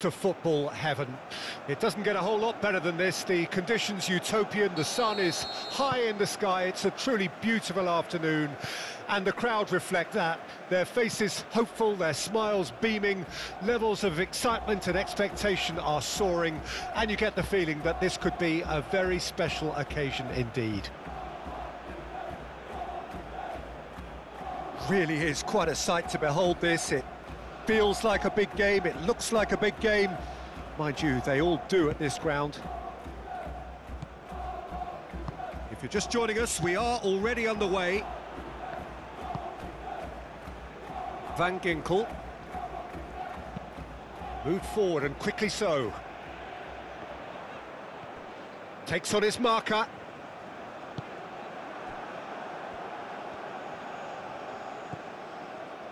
to football heaven. It doesn't get a whole lot better than this. The conditions utopian, the sun is high in the sky, it's a truly beautiful afternoon, and the crowd reflect that. Their faces hopeful, their smiles beaming, levels of excitement and expectation are soaring, and you get the feeling that this could be a very special occasion indeed. Really is quite a sight to behold this. It feels like a big game, it looks like a big game. Mind you, they all do at this ground. If you're just joining us, we are already underway. Van Ginkel. Moved forward and quickly so. Takes on his marker.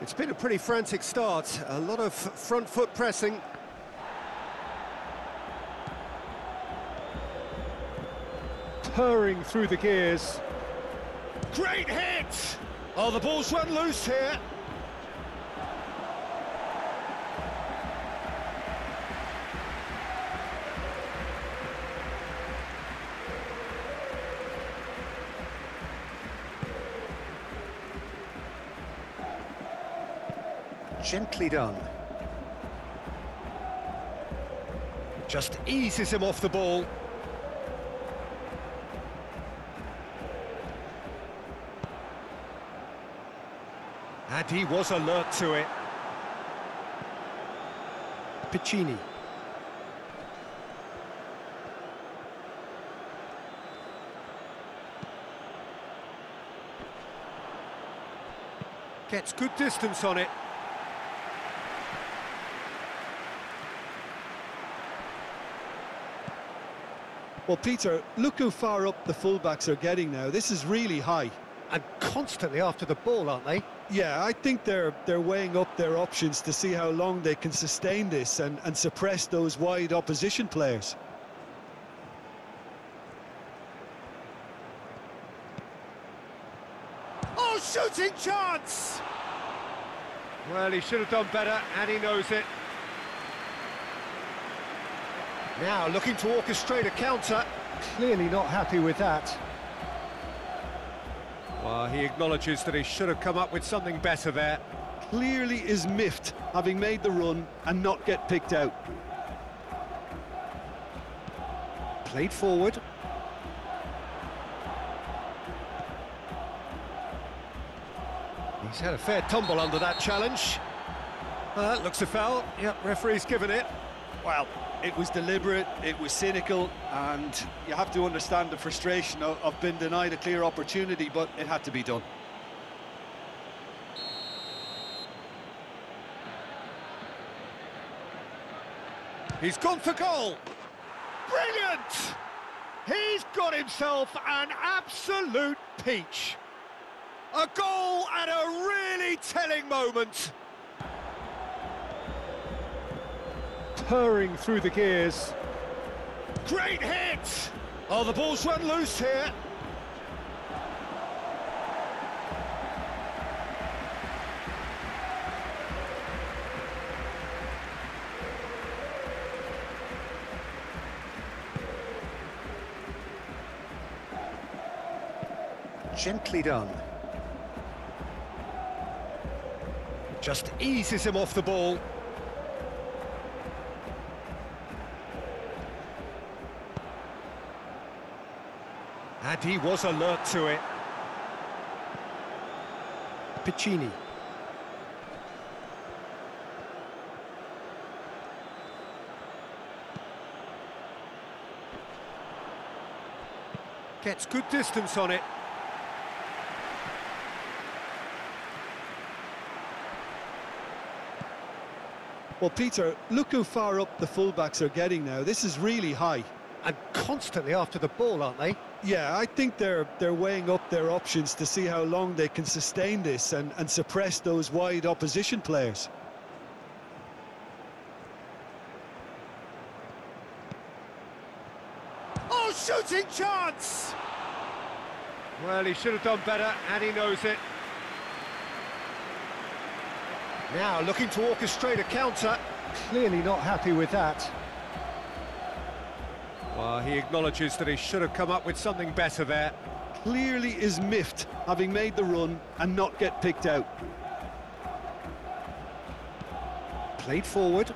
It's been a pretty frantic start, a lot of front foot pressing. Purring through the gears. Great hit! Oh, the ball's run loose here. Gently done. Just eases him off the ball. And he was alert to it. Piccini. Gets good distance on it. Well, Peter, look how far up the fullbacks are getting now. This is really high. And constantly after the ball, aren't they? Yeah, I think they're they're weighing up their options to see how long they can sustain this and, and suppress those wide opposition players. Oh, shooting chance! Well, he should have done better, and he knows it. Now looking to orchestrate a counter. Clearly not happy with that. Well, he acknowledges that he should have come up with something better there. Clearly is miffed, having made the run and not get picked out. Played forward. He's had a fair tumble under that challenge. Uh, looks a foul. Yep, referee's given it. Well, it was deliberate, it was cynical, and you have to understand the frustration of, of being denied a clear opportunity, but it had to be done. He's gone for goal. Brilliant! He's got himself an absolute peach. A goal at a really telling moment. Purring through the gears. Great hit! Oh, the ball's run loose here. Gently done. Just eases him off the ball. And he was alert to it. Piccini. Gets good distance on it. Well, Peter, look how far up the fullbacks are getting now. This is really high. And constantly after the ball, aren't they? Yeah, I think they're they're weighing up their options to see how long they can sustain this and, and suppress those wide opposition players. Oh, shooting chance! Well, he should have done better, and he knows it. Now looking to orchestrate a counter. Clearly not happy with that. Well, he acknowledges that he should have come up with something better there. Clearly is miffed, having made the run and not get picked out. Played forward.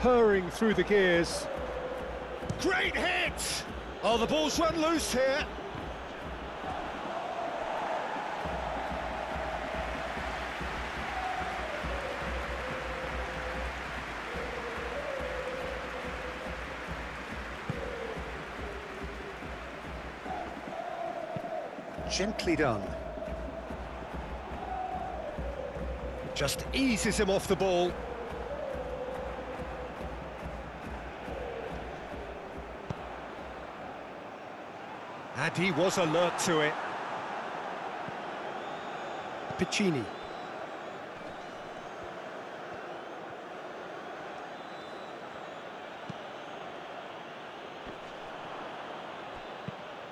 Purring through the gears. Great hit! Oh, the ball's run loose here. Gently done. Just eases him off the ball. And he was alert to it. Piccini.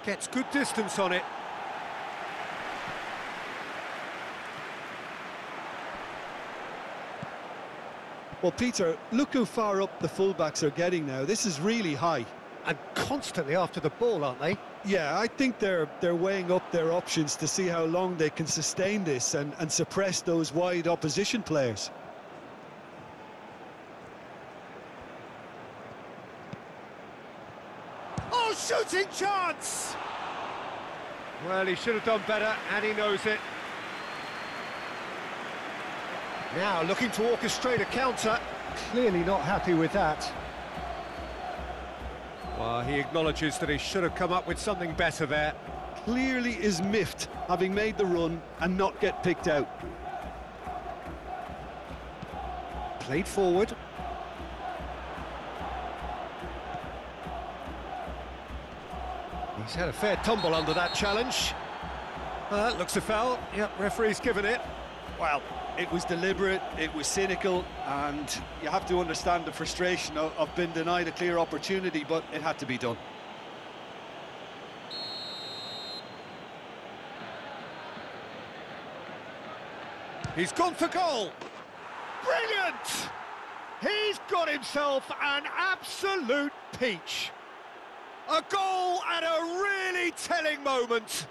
Gets good distance on it. Well, Peter, look how far up the fullbacks are getting now. This is really high. And constantly after the ball, aren't they? Yeah, I think they're they're weighing up their options to see how long they can sustain this and, and suppress those wide opposition players. Oh, shooting chance! Well, he should have done better, and he knows it. Now looking to orchestrate a counter. Clearly not happy with that. Well, he acknowledges that he should have come up with something better there. Clearly is miffed, having made the run and not get picked out. Played forward. He's had a fair tumble under that challenge. Uh, that looks a foul. Yep, referee's given it. Well, it was deliberate, it was cynical, and you have to understand the frustration of, of being denied a clear opportunity, but it had to be done. He's gone for goal. Brilliant! He's got himself an absolute peach. A goal at a really telling moment.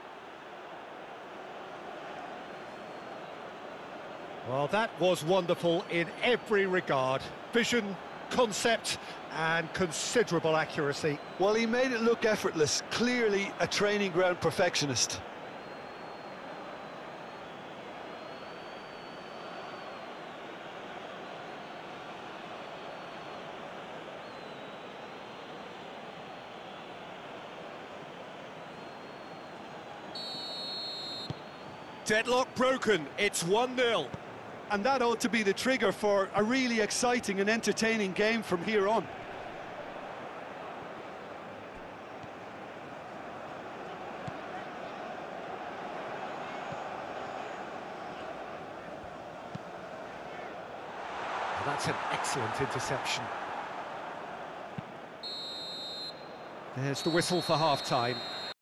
Well, that was wonderful in every regard. Vision, concept and considerable accuracy. Well, he made it look effortless, clearly a training ground perfectionist. Deadlock broken, it's 1-0. And that ought to be the trigger for a really exciting and entertaining game from here on. That's an excellent interception. There's the whistle for half-time.